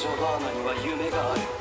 ジョバーナには夢がある。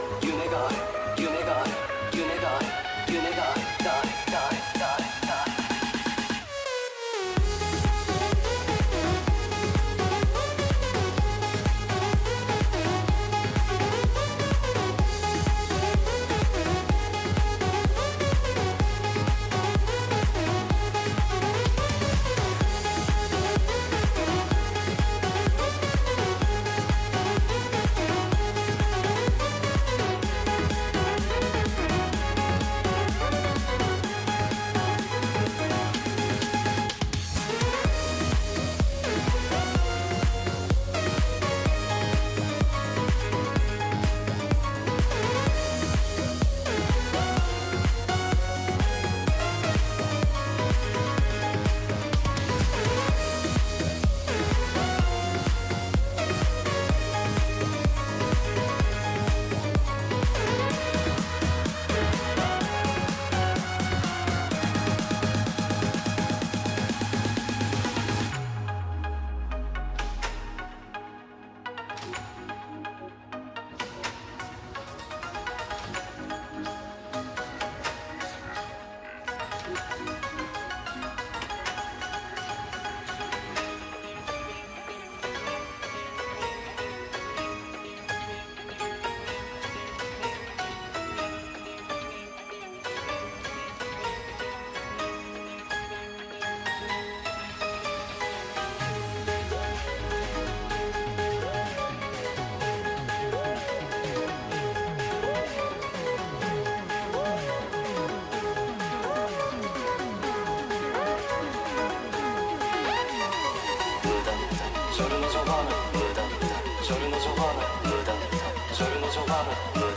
Bravo.